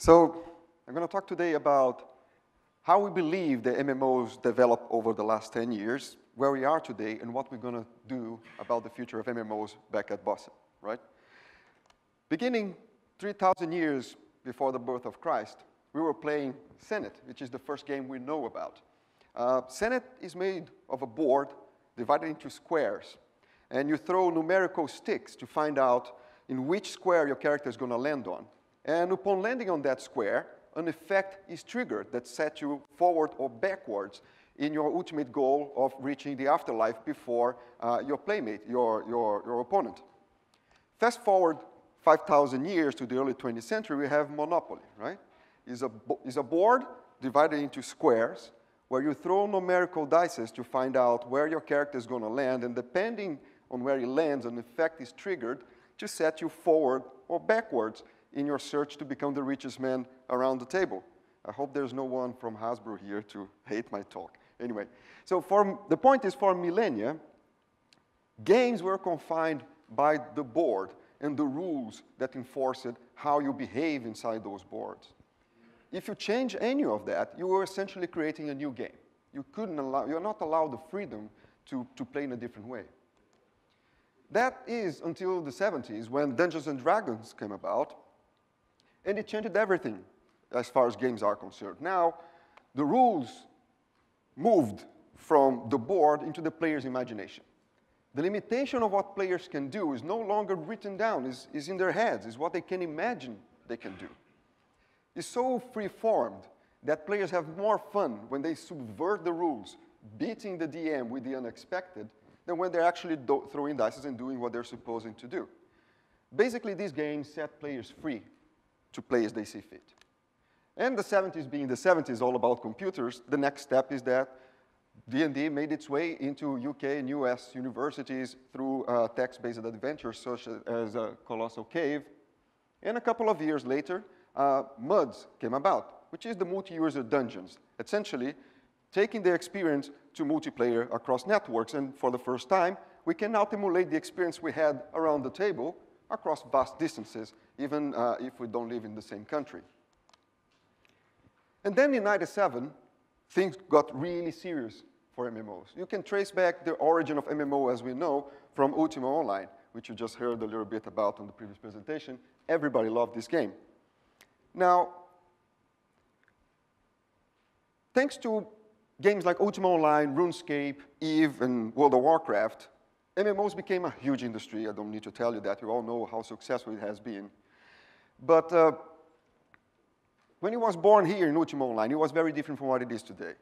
So I'm going to talk today about how we believe the MMOs developed over the last 10 years, where we are today, and what we're going to do about the future of MMOs back at Bossa, right? Beginning 3,000 years before the birth of Christ, we were playing Senet, which is the first game we know about. Uh, Senet is made of a board divided into squares, and you throw numerical sticks to find out in which square your character is going to land on. And upon landing on that square, an effect is triggered that sets you forward or backwards in your ultimate goal of reaching the afterlife before uh, your playmate, your, your, your opponent. Fast forward 5,000 years to the early 20th century, we have Monopoly, right? It's a, it's a board divided into squares where you throw numerical dice to find out where your character is going to land, and depending on where he lands, an effect is triggered to set you forward or backwards in your search to become the richest man around the table. I hope there's no one from Hasbro here to hate my talk. Anyway, so for, the point is for millennia, games were confined by the board and the rules that enforced how you behave inside those boards. If you change any of that, you were essentially creating a new game. You couldn't allow, you're not allowed the freedom to, to play in a different way. That is until the 70s when Dungeons and Dragons came about, and it changed everything as far as games are concerned. Now, the rules moved from the board into the player's imagination. The limitation of what players can do is no longer written down, is, is in their heads, is what they can imagine they can do. It's so free-formed that players have more fun when they subvert the rules, beating the DM with the unexpected, than when they're actually throwing dice and doing what they're supposed to do. Basically, these games set players free to play as they see fit. And the 70s being the 70s all about computers, the next step is that D&D made its way into UK and US universities through uh, text-based adventures such as uh, Colossal Cave. And a couple of years later, uh, MUDs came about, which is the multi-user dungeons, essentially taking the experience to multiplayer across networks. And for the first time, we can now emulate the experience we had around the table across vast distances, even uh, if we don't live in the same country. And then in 97, things got really serious for MMOs. You can trace back the origin of MMO as we know from Ultima Online, which you just heard a little bit about on the previous presentation. Everybody loved this game. Now, thanks to games like Ultima Online, RuneScape, EVE, and World of Warcraft, MMOs became a huge industry. I don't need to tell you that. You all know how successful it has been. But uh, when it was born here in Ultima Online, it was very different from what it is today.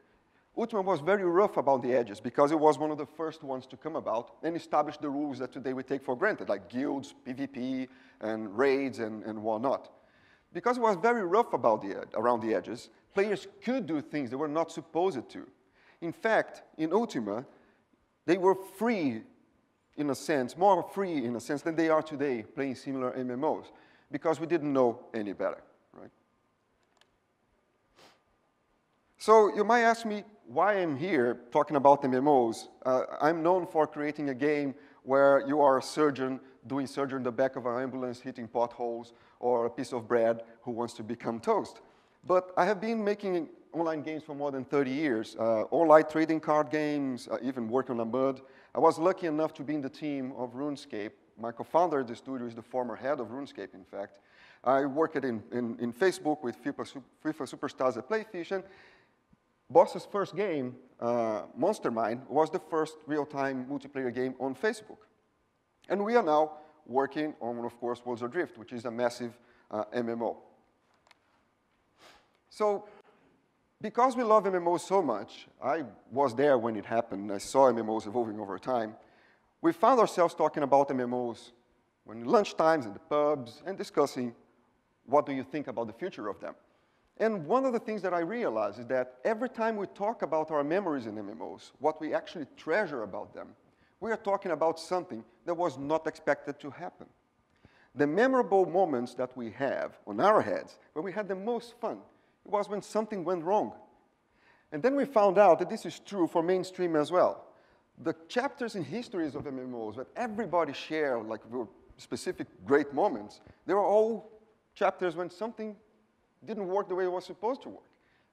Ultima was very rough about the edges because it was one of the first ones to come about and establish the rules that today we take for granted, like guilds, PvP, and raids, and, and whatnot. Because it was very rough about the, around the edges, players could do things they were not supposed to. In fact, in Ultima, they were free in a sense, more free in a sense than they are today playing similar MMOs because we didn't know any better, right? So you might ask me why I'm here talking about MMOs. Uh, I'm known for creating a game where you are a surgeon doing surgery in the back of an ambulance, hitting potholes, or a piece of bread who wants to become toast. But I have been making online games for more than 30 years, uh, online trading card games, uh, even working on a MUD. I was lucky enough to be in the team of RuneScape. My co-founder of the studio is the former head of RuneScape, in fact. I worked in, in, in Facebook with FIFA, FIFA Superstars at Playfish, and Bossa's first game, uh, Monstermind, was the first real-time multiplayer game on Facebook. And we are now working on, of course, Worlds Adrift, which is a massive uh, MMO. So because we love MMOs so much, I was there when it happened, I saw MMOs evolving over time, we found ourselves talking about MMOs when lunchtimes in the pubs and discussing what do you think about the future of them. And one of the things that I realized is that every time we talk about our memories in MMOs, what we actually treasure about them, we are talking about something that was not expected to happen. The memorable moments that we have on our heads, where we had the most fun, was when something went wrong. And then we found out that this is true for mainstream as well. The chapters in histories of MMOs that everybody shared, like specific great moments, they were all chapters when something didn't work the way it was supposed to work.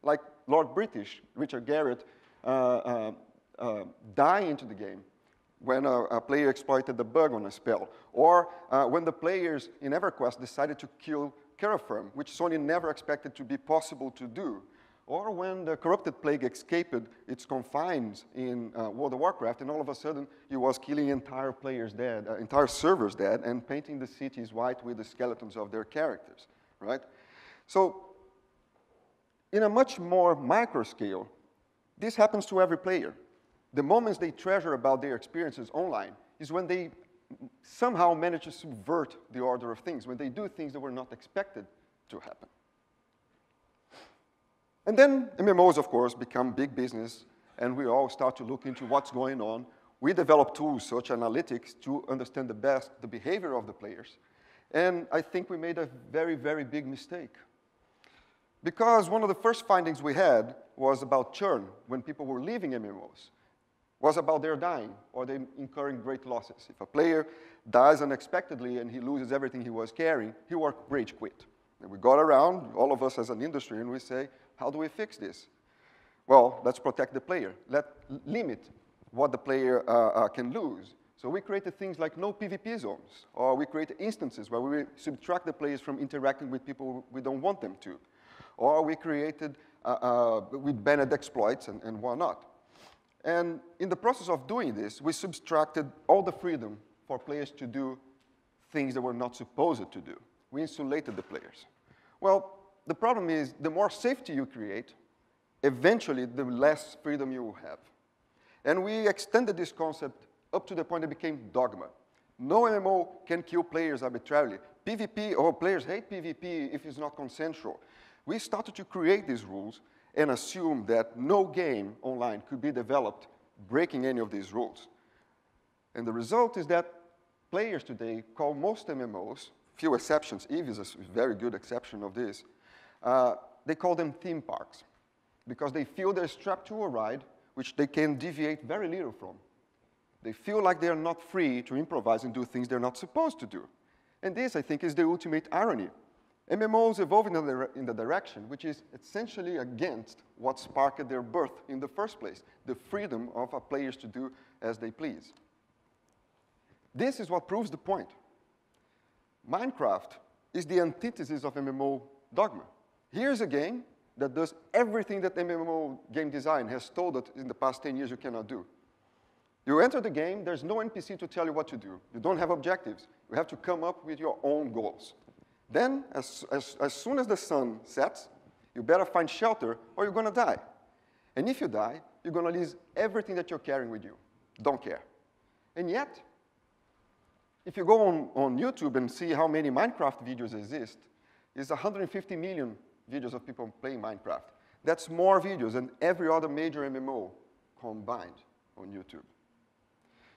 Like Lord British, Richard Garriott, uh, uh, uh, into the game when a, a, player exploited the bug on a spell, or uh, when the players in EverQuest decided to kill Kerafyrm, which Sony never expected to be possible to do, or when the corrupted plague escaped its confines in uh, World of Warcraft, and all of a sudden he was killing entire players dead, uh, entire servers dead, and painting the cities white with the skeletons of their characters, right? So, in a much more micro scale, this happens to every player. The moments they treasure about their experiences online is when they somehow manage to subvert the order of things, when they do things that were not expected to happen. And then MMOs, of course, become big business, and we all start to look into what's going on. We develop tools such analytics to understand the best the behavior of the players. And I think we made a very, very big mistake. Because one of the first findings we had was about churn when people were leaving MMOs, was about their dying or them incurring great losses. If a player dies unexpectedly and he loses everything he was carrying, he will rage quit. And we got around, all of us as an industry, and we say, how do we fix this? Well, let's protect the player. Let limit what the player uh, uh, can lose. So we created things like no PvP zones, or we created instances where we subtract the players from interacting with people we don't want them to. Or we created, uh, uh, we banned exploits and, and whatnot. And in the process of doing this, we subtracted all the freedom for players to do things they were not supposed to do. We insulated the players. Well, the problem is the more safety you create, eventually the less freedom you will have. And we extended this concept up to the point it became dogma. No MMO can kill players arbitrarily. PvP, or oh, players hate PvP if it's not consensual. We started to create these rules and assume that no game online could be developed breaking any of these rules. And the result is that players today call most MMOs, few exceptions, EVE is a very good exception of this, uh, they call them theme parks because they feel they're strapped to a ride which they can deviate very little from. They feel like they're not free to improvise and do things they're not supposed to do. And this, I think, is the ultimate irony. MMOs evolve in the, in the direction which is essentially against what sparked their birth in the first place, the freedom of our players to do as they please. This is what proves the point. Minecraft is the antithesis of MMO dogma. Here's a game that does everything that MMO game design has told us in the past 10 years you cannot do. You enter the game, there's no NPC to tell you what to do. You don't have objectives. You have to come up with your own goals. Then, as, as, as soon as the sun sets, you better find shelter or you're going to die. And if you die, you're going to lose everything that you're carrying with you. Don't care. And yet, if you go on, on YouTube and see how many Minecraft videos exist, it's 150 million videos of people playing Minecraft. That's more videos than every other major MMO combined on YouTube.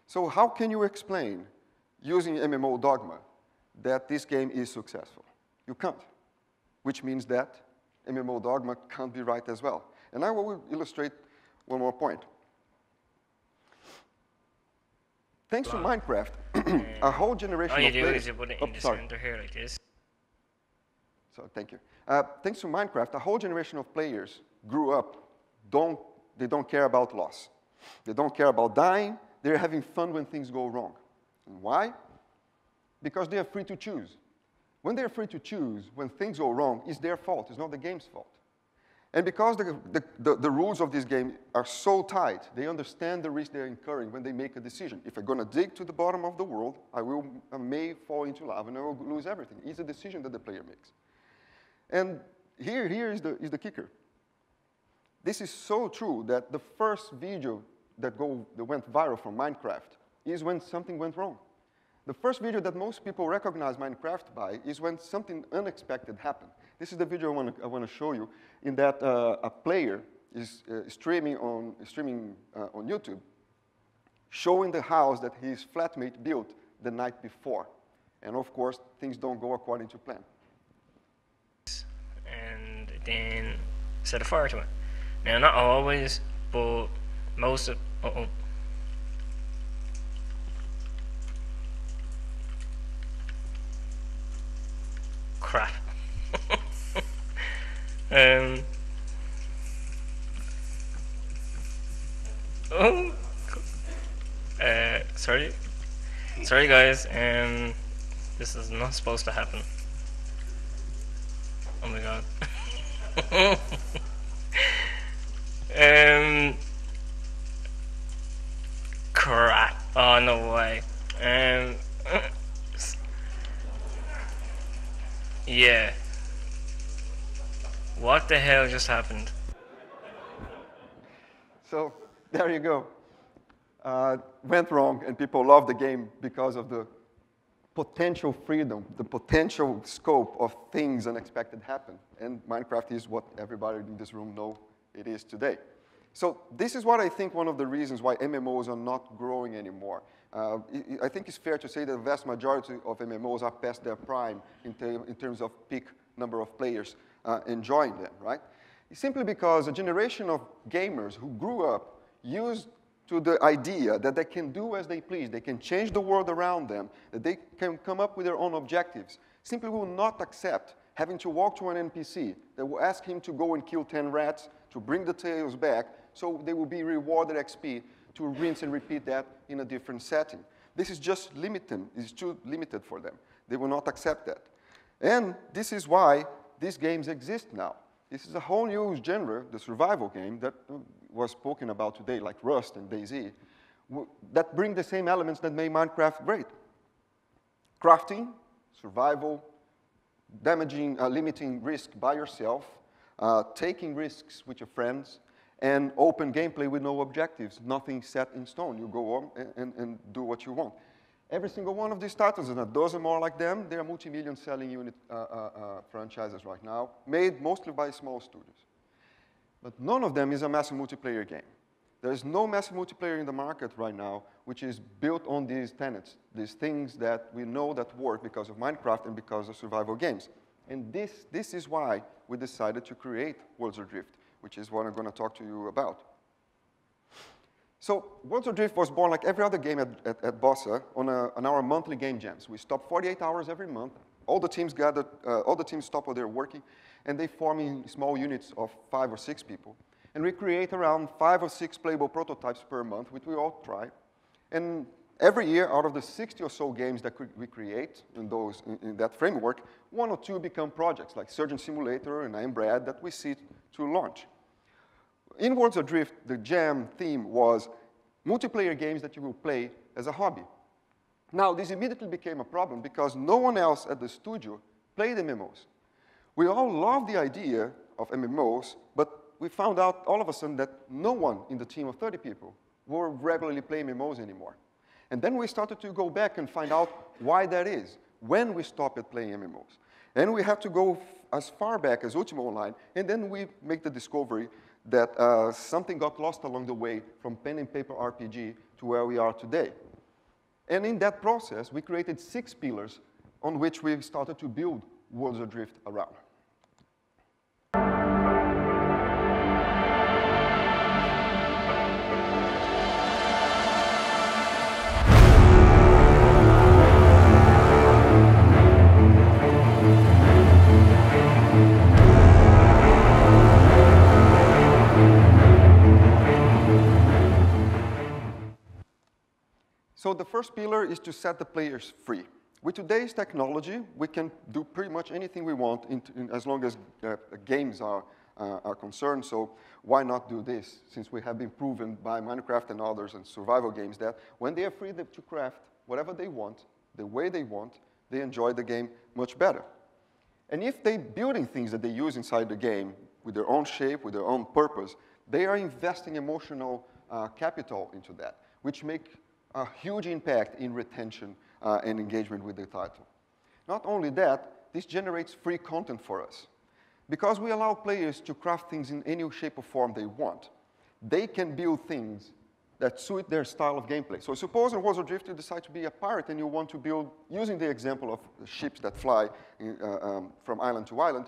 So how can you explain, using MMO dogma, that this game is successful? You can't, which means that MMO dogma can't be right as well. And I will illustrate one more point. Thanks wow. to Minecraft, a whole generation All you of do players... is you put it oh, in the sorry. center here like this. So thank you. Uh, thanks to Minecraft, a whole generation of players grew up. Don't, they don't care about loss. They don't care about dying. They're having fun when things go wrong. And why? Because they are free to choose. When they're free to choose, when things go wrong, it's their fault. It's not the game's fault. And because the, the, the, the, rules of this game are so tight, they understand the risk they're incurring when they make a decision. If I'm going to dig to the bottom of the world, I, will, I may fall into lava and I will lose everything. It's a decision that the player makes. And here, here is, the, is the kicker. This is so true that the first video that, go, that went viral from Minecraft is when something went wrong. The first video that most people recognize Minecraft by is when something unexpected happened. This is the video I want to, I want to show you, in that uh, a player is uh, streaming, on, streaming uh, on YouTube, showing the house that his flatmate built the night before. And of course, things don't go according to plan And then set a fire to it. Now, not always, but most of. Uh oh. Crap. Um. Oh. Uh, sorry. Sorry, guys. and this is not supposed to happen. Oh my god. um. Crap. Oh no way. Um. Yeah. What the hell just happened? So there you go. Uh, went wrong, and people love the game because of the potential freedom, the potential scope of things unexpected happen. And Minecraft is what everybody in this room know it is today. So this is what I think one of the reasons why MMOs are not growing anymore. Uh, I think it's fair to say that the vast majority of MMOs are past their prime in, ter in terms of peak number of players uh, enjoying them, right? Simply because a generation of gamers who grew up used to the idea that they can do as they please, they can change the world around them, that they can come up with their own objectives, simply will not accept having to walk to an NPC that will ask him to go and kill 10 rats, to bring the tails back, so they will be rewarded XP to rinse and repeat that in a different setting. This is just limited, it's too limited for them. They will not accept that. And this is why these games exist now. This is a whole new genre, the survival game, that was spoken about today, like Rust and DayZ, that bring the same elements that made Minecraft great. Crafting, survival, damaging, uh, limiting risk by yourself, uh, taking risks with your friends, and open gameplay with no objectives, nothing set in stone. You go on and, and, and do what you want. Every single one of these titles, and a dozen more like them, they are multi-million selling unit uh, uh, uh, franchises right now, made mostly by small studios. But none of them is a massive multiplayer game. There is no massive multiplayer in the market right now which is built on these tenets, these things that we know that work because of Minecraft and because of survival games. And this, this is why we decided to create Worlds Adrift, which is what I'm going to talk to you about. So Worlds Adrift was born like every other game at, at, at Bossa on, a, on, our monthly game jams. We stop 48 hours every month. All the teams gather, uh, all the teams stop while they're working, and they form in small units of five or six people. And we create around five or six playable prototypes per month, which we all try. And every year, out of the 60 or so games that we create in, those, in, in that framework, one or two become projects, like Surgeon Simulator and I Am Bread, that we see to launch. In Worlds Adrift, the jam theme was multiplayer games that you will play as a hobby. Now, this immediately became a problem because no one else at the studio played MMOs. We all loved the idea of MMOs, but we found out all of a sudden that no one in the team of 30 people were regularly playing MMOs anymore. And then we started to go back and find out why that is, when we stopped at playing MMOs. And we have to go as far back as Ultima Online, and then we make the discovery that uh, something got lost along the way from pen and paper RPG to where we are today. And in that process, we created six pillars on which we started to build Worlds Adrift around. So the first pillar is to set the players free. With today's technology, we can do pretty much anything we want in, in, as long as uh, games are, uh, are concerned. So why not do this, since we have been proven by Minecraft and others and survival games that when they are free to craft whatever they want, the way they want, they enjoy the game much better. And if they're building things that they use inside the game with their own shape, with their own purpose, they are investing emotional uh, capital into that, which make a huge impact in retention uh, and engagement with the title. Not only that, this generates free content for us. Because we allow players to craft things in any shape or form they want, they can build things that suit their style of gameplay. So suppose in Worlds Adrift you decide to be a pirate and you want to build, using the example of ships that fly in, uh, um, from island to island,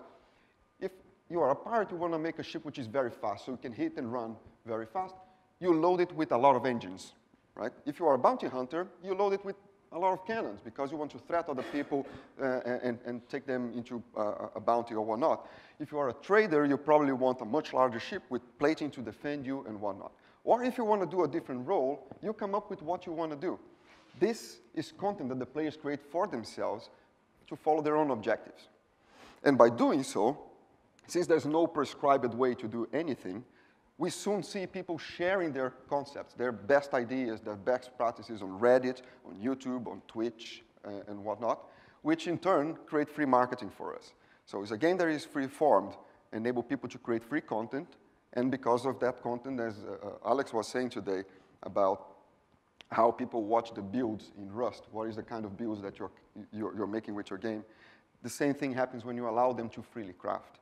if you are a pirate, you want to make a ship which is very fast, so you can hit and run very fast, you load it with a lot of engines, right? If you are a bounty hunter, you load it with a lot of cannons because you want to threat other people uh, and, and take them into uh, a bounty or whatnot. If you are a trader, you probably want a much larger ship with plating to defend you and whatnot. Or if you want to do a different role, you come up with what you want to do. This is content that the players create for themselves to follow their own objectives. And by doing so, since there's no prescribed way to do anything, we soon see people sharing their concepts, their best ideas, their best practices on Reddit, on YouTube, on Twitch, uh, and whatnot, which in turn create free marketing for us. So it's a game that is free formed, enable people to create free content, and because of that content, as uh, uh, Alex was saying today about how people watch the builds in Rust, what is the kind of builds that you're, you're, you're making with your game, the same thing happens when you allow them to freely craft.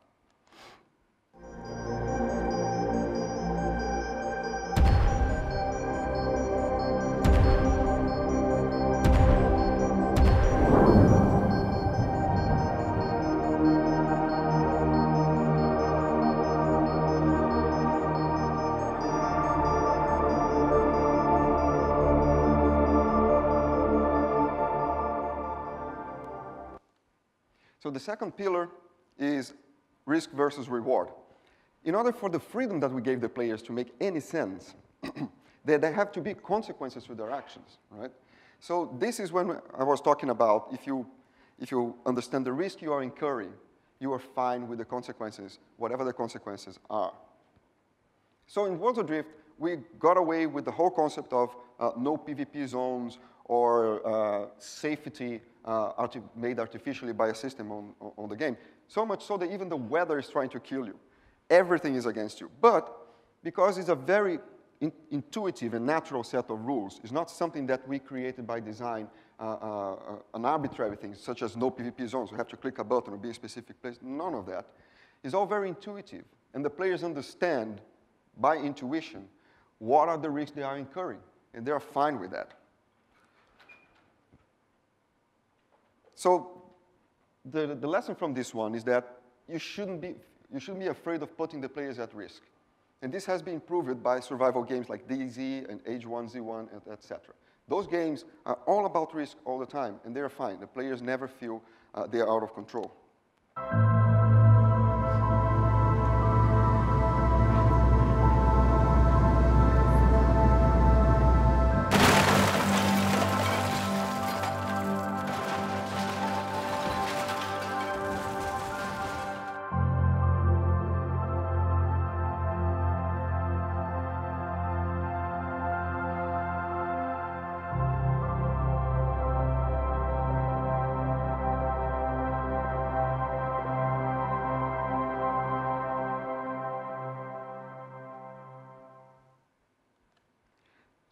So the second pillar is risk versus reward. In order for the freedom that we gave the players to make any sense, there, have to be consequences to their actions, right? So this is when I was talking about if you, if you understand the risk you are incurring, you are fine with the consequences, whatever the consequences are. So in Worlds Adrift, we got away with the whole concept of uh, no PvP zones or uh, safety uh, arti made artificially by a system on, on the game. So much so that even the weather is trying to kill you. Everything is against you. But because it's a very in intuitive and natural set of rules, it's not something that we created by design, uh, uh, an arbitrary thing, such as no PvP zones, you have to click a button or be in a specific place, none of that. It's all very intuitive. And the players understand by intuition what are the risks they are incurring, and they're fine with that. So the, the lesson from this one is that you shouldn't, be, you shouldn't be afraid of putting the players at risk. And this has been proved by survival games like DayZ and H1Z1, etc. Those games are all about risk all the time, and they're fine. The players never feel uh, they're out of control.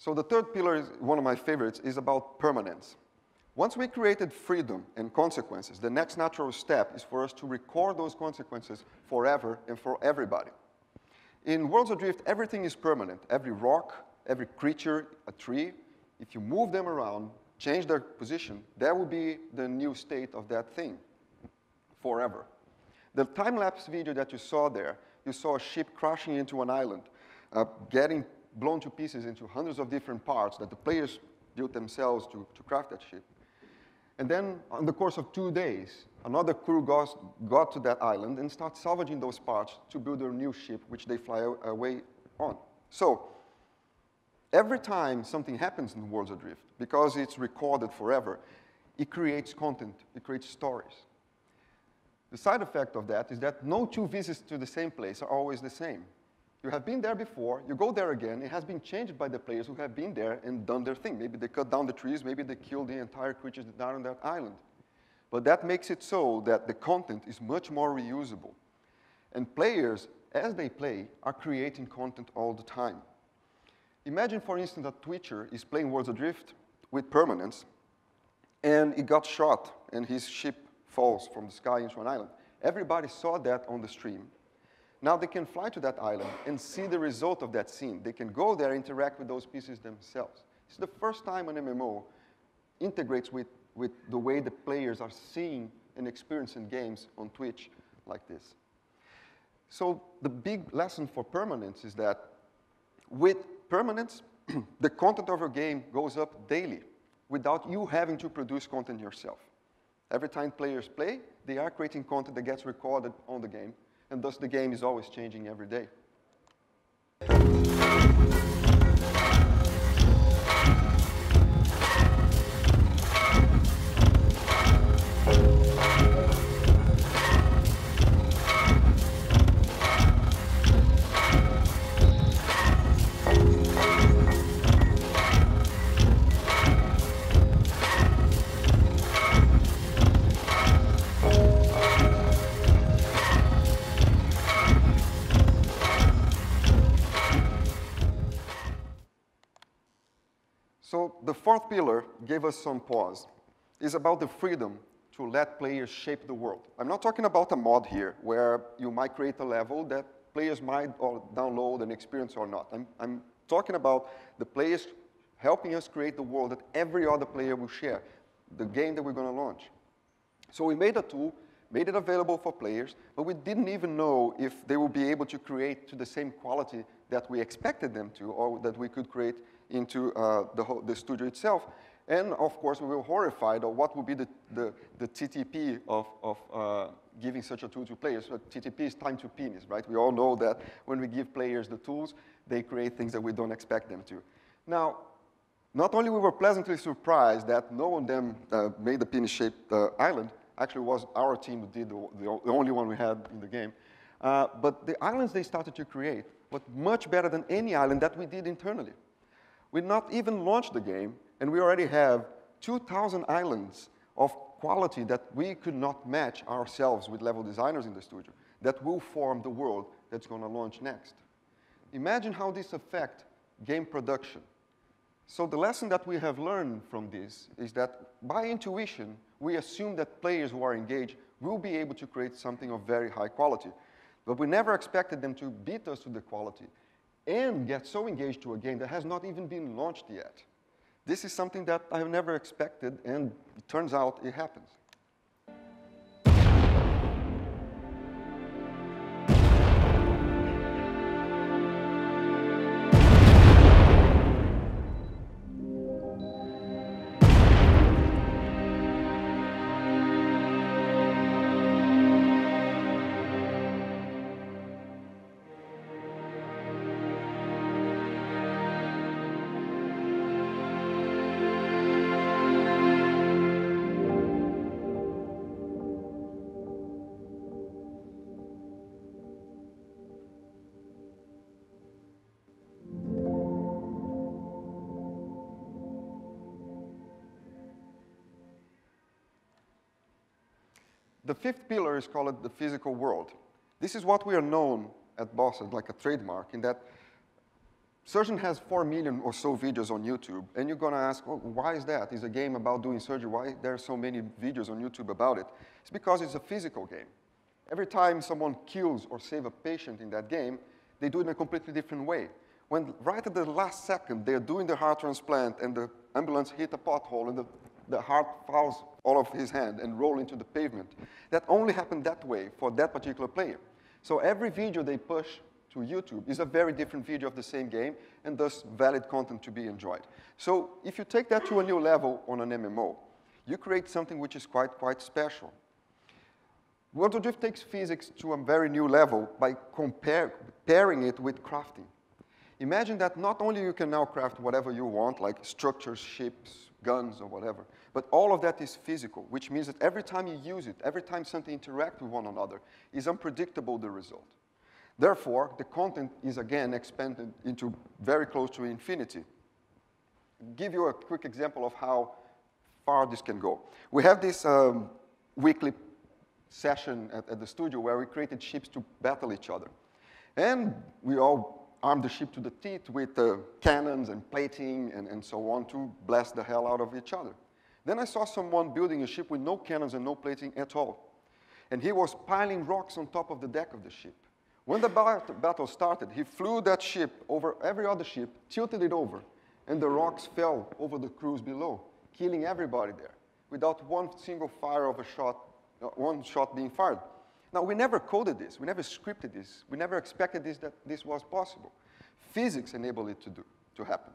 So the third pillar is one of my favorites, is about permanence. Once we created freedom and consequences, the next natural step is for us to record those consequences forever and for everybody. In Worlds Adrift, everything is permanent. Every rock, every creature, a tree, if you move them around, change their position, that will be the new state of that thing forever. The time-lapse video that you saw there, you saw a ship crashing into an island, uh, getting blown to pieces into hundreds of different parts that the players built themselves to, to craft that ship. And then, on the course of two days, another crew got, got to that island and start salvaging those parts to build their new ship, which they fly away on. So, every time something happens in Worlds Adrift, because it's recorded forever, it creates content, it creates stories. The side effect of that is that no two visits to the same place are always the same. You have been there before, you go there again, it has been changed by the players who have been there and done their thing. Maybe they cut down the trees, maybe they killed the entire creatures that are on that island. But that makes it so that the content is much more reusable. And players, as they play, are creating content all the time. Imagine, for instance, that Twitcher is playing Worlds Adrift with permanence, and he got shot, and his ship falls from the sky into an island. Everybody saw that on the stream, now they can fly to that island and see the result of that scene. They can go there, interact with those pieces themselves. It's the first time an MMO integrates with, with the way the players are seeing and experiencing games on Twitch like this. So the big lesson for permanence is that with permanence, the content of your game goes up daily. without you having to produce content yourself. Every time players play, they are creating content that gets recorded on the game, and thus the game is always changing every day. Pillar gave us some pause. Is about the freedom to let players shape the world. I'm not talking about a mod here where you might create a level that players might or download and experience or not. I'm, I'm talking about the players helping us create the world that every other player will share, the game that we're going to launch. So we made a tool, made it available for players, but we didn't even know if they would be able to create to the same quality that we expected them to or that we could create into uh, the, whole, the studio itself. And of course, we were horrified of what would be the, the, the TTP of, of uh, giving such a tool to players. So TTP is time to penis, right? We all know that when we give players the tools, they create things that we don't expect them to. Now, not only we were pleasantly surprised that no one of them uh, made the penis-shaped uh, island, actually was our team who did the, the, the, only one we had in the game, uh, but the islands they started to create were much better than any island that we did internally. We not even launched the game, and we already have 2,000 islands of quality that we could not match ourselves with level designers in the studio that will form the world that's going to launch next. Imagine how this affects game production. So the lesson that we have learned from this is that by intuition, we assume that players who are engaged will be able to create something of very high quality. But we never expected them to beat us to the quality and get so engaged to a game that has not even been launched yet. This is something that I have never expected, and it turns out it happens. The fifth pillar is called the physical world. This is what we are known at Bossa, like a trademark, in that Surgeon has 4 million or so videos on YouTube, and you're gonna ask, oh, why is that? Is a game about doing surgery, why there are so many videos on YouTube about it? It's because it's a physical game. Every time someone kills or saves a patient in that game, they do it in a completely different way. When right at the last second, they're doing the heart transplant and the ambulance hit a pothole and the the heart falls all of his hand and roll into the pavement. That only happened that way for that particular player. So every video they push to YouTube is a very different video of the same game and thus valid content to be enjoyed. So if you take that to a new level on an MMO, you create something which is quite, quite special. Worlds Adrift takes physics to a very new level by compare, pairing it with crafting. Imagine that not only you can now craft whatever you want, like structures, ships, guns or whatever. But all of that is physical, which means that every time you use it, every time something interacts with one another, is unpredictable the result. Therefore, the content is again expanded into very close to infinity. Give you a quick example of how far this can go. We have this um, weekly session at, at the studio where we created ships to battle each other. And we all armed the ship to the teeth with uh, cannons and plating and, and so on to blast the hell out of each other. Then I saw someone building a ship with no cannons and no plating at all. And he was piling rocks on top of the deck of the ship. When the battle started, he flew that ship over every other ship, tilted it over, and the rocks fell over the crews below, killing everybody there, without one single fire of a shot, uh, one shot being fired. Now, we never coded this. We never scripted this. We never expected this, that this was possible. Physics enabled it to, do, to happen.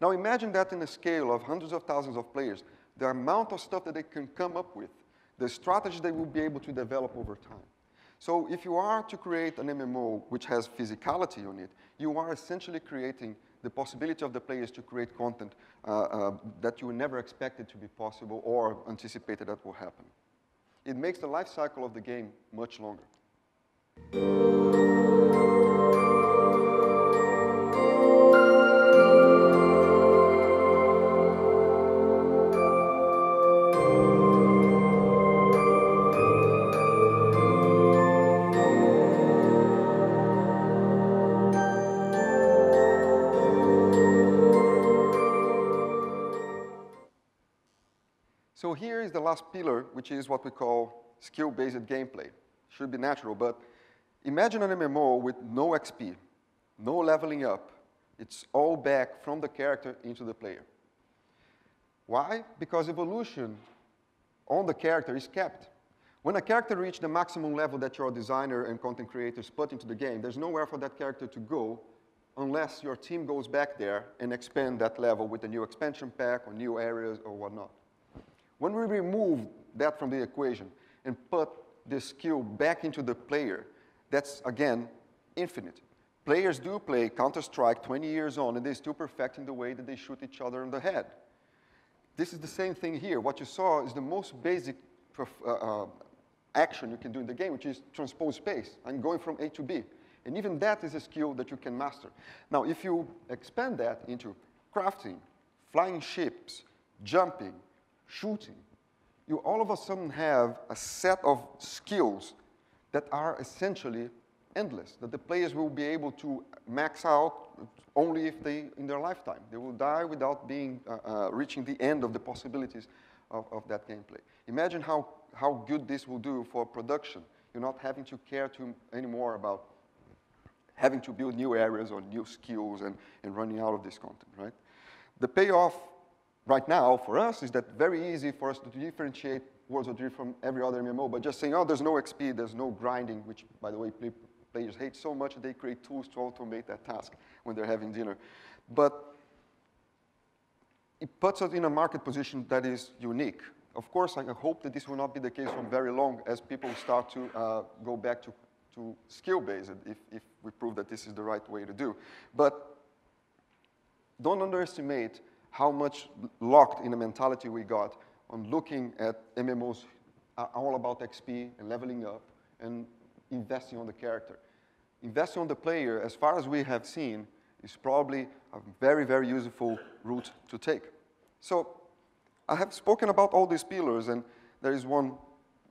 Now imagine that in a scale of hundreds of thousands of players, the amount of stuff that they can come up with, the strategy they will be able to develop over time. So if you are to create an MMO which has physicality on it, you are essentially creating the possibility of the players to create content uh, uh, that you never expected to be possible or anticipated that will happen. It makes the life cycle of the game much longer. Pillar, which is what we call skill-based gameplay. Should be natural, but imagine an MMO with no XP, no leveling up. It's all back from the character into the player. Why? Because evolution on the character is kept. When a character reaches the maximum level that your designer and content creators put into the game, there's nowhere for that character to go unless your team goes back there and expand that level with a new expansion pack or new areas or whatnot. When we remove that from the equation and put the skill back into the player, that's, again, infinite. Players do play Counter-Strike 20 years on, and they're still perfecting the way that they shoot each other in the head. This is the same thing here. What you saw is the most basic uh, uh, action you can do in the game, which is transpose space and going from A to B. And even that is a skill that you can master. Now, if you expand that into crafting, flying ships, jumping, shooting, you all of a sudden have a set of skills that are essentially endless, that the players will be able to max out only if they, in their lifetime. They will die without being, uh, uh, reaching the end of the possibilities of, of that gameplay. Imagine how, how good this will do for production. You're not having to care too anymore about having to build new areas or new skills and, and running out of this content, right? The payoff right now for us is that very easy for us to differentiate Worlds Adrift from every other MMO, by just saying, oh, there's no XP, there's no grinding, which, by the way, players hate so much they create tools to automate that task when they're having dinner. But it puts us in a market position that is unique. Of course, I hope that this will not be the case for very long as people start to uh, go back to, to skill-based if, if we prove that this is the right way to do. But don't underestimate how much locked in the mentality we got on looking at MMOs are uh, all about XP and leveling up and investing on the character. Investing on the player, as far as we have seen, is probably a very, very useful route to take. So I have spoken about all these pillars, and there is one,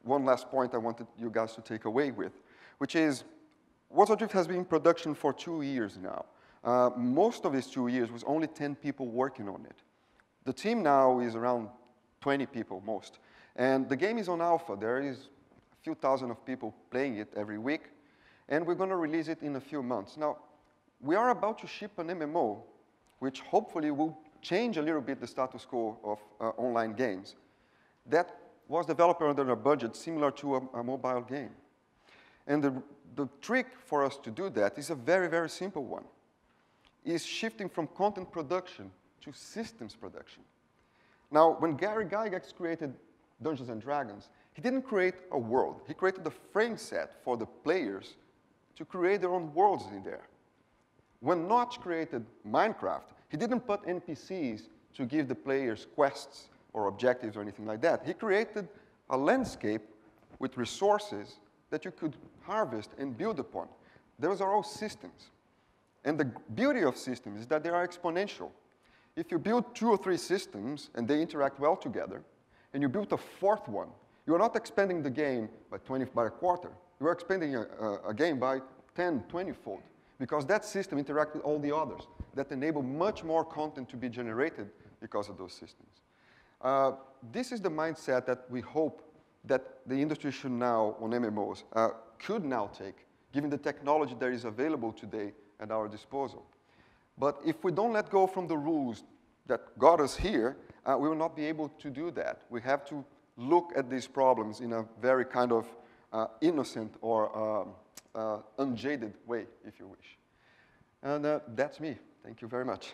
one last point I wanted you guys to take away with, which is Worlds Adrift has been in production for two years now. Uh, most of these two years was only 10 people working on it. The team now is around 20 people, most. And the game is on alpha. There is a few thousand of people playing it every week. And we're going to release it in a few months. Now, we are about to ship an MMO, which hopefully will change a little bit the status quo of uh, online games. That was developed under a budget similar to a, a mobile game. And the, the trick for us to do that is a very, very simple one is shifting from content production to systems production. Now, when Gary Gygax created Dungeons and Dragons, he didn't create a world. He created a frame set for the players to create their own worlds in there. When Notch created Minecraft, he didn't put NPCs to give the players quests or objectives or anything like that. He created a landscape with resources that you could harvest and build upon. Those are all systems. And the beauty of systems is that they are exponential. If you build two or three systems and they interact well together, and you build a fourth one, you are not expanding the game by 20 by a quarter. You are expanding a, a, a game by 10, 20 fold, because that system interacts with all the others that enable much more content to be generated because of those systems. Uh, this is the mindset that we hope that the industry should now, on MMOs, uh, could now take, given the technology that is available today at our disposal. But if we don't let go from the rules that got us here, uh, we will not be able to do that. We have to look at these problems in a very kind of uh, innocent or um, uh, unjaded way, if you wish. And uh, that's me. Thank you very much.